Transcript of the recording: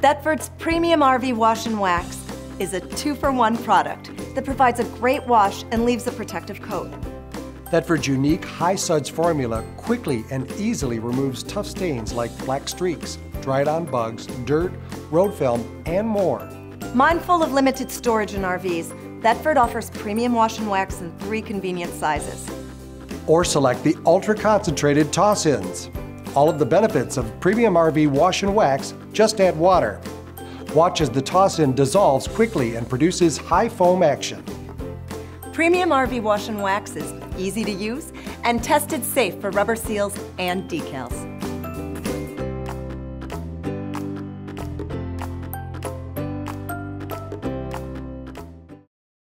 Thetford's Premium RV Wash and Wax is a two-for-one product that provides a great wash and leaves a protective coat. Thetford's unique high suds formula quickly and easily removes tough stains like black streaks, dried on bugs, dirt, road film, and more. Mindful of limited storage in RVs, Thetford offers premium wash and wax in three convenient sizes. Or select the ultra concentrated toss-ins. All of the benefits of premium RV wash and wax, just add water. Watch as the toss-in dissolves quickly and produces high foam action. Premium RV Wash and Wax is easy to use and tested safe for rubber seals and decals.